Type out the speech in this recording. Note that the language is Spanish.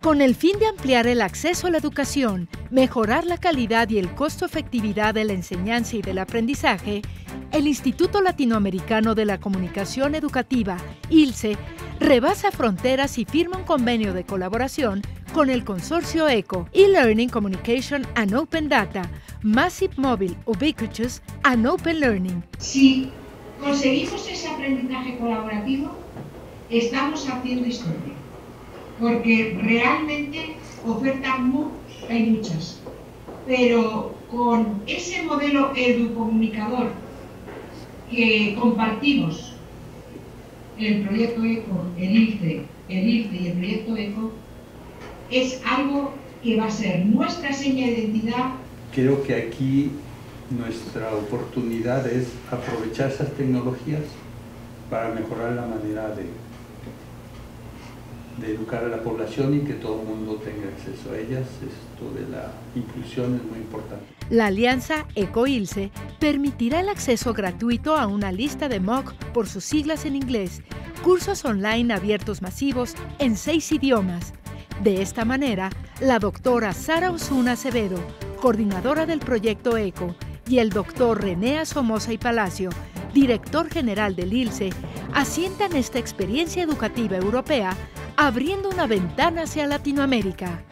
Con el fin de ampliar el acceso a la educación, mejorar la calidad y el costo-efectividad de la enseñanza y del aprendizaje, el Instituto Latinoamericano de la Comunicación Educativa, ILCE, rebasa fronteras y firma un convenio de colaboración con el consorcio ECO, e-Learning Communication and Open Data, Massive Mobile Ubiquitous and Open Learning. Si conseguimos ese aprendizaje colaborativo, estamos haciendo historia porque realmente ofertas hay muchas, pero con ese modelo educomunicador que compartimos el proyecto ECO, el IFE, el IFE y el proyecto ECO, es algo que va a ser nuestra seña de identidad. Creo que aquí nuestra oportunidad es aprovechar esas tecnologías para mejorar la manera de de educar a la población y que todo el mundo tenga acceso a ellas. Esto de la inclusión es muy importante. La alianza ECOILSE permitirá el acceso gratuito a una lista de MOOC por sus siglas en inglés, cursos online abiertos masivos en seis idiomas. De esta manera, la doctora Sara Osuna Acevedo, coordinadora del proyecto ECO, y el doctor René Somoza y Palacio, director general del ILSE, asientan esta experiencia educativa europea abriendo una ventana hacia Latinoamérica.